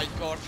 my god.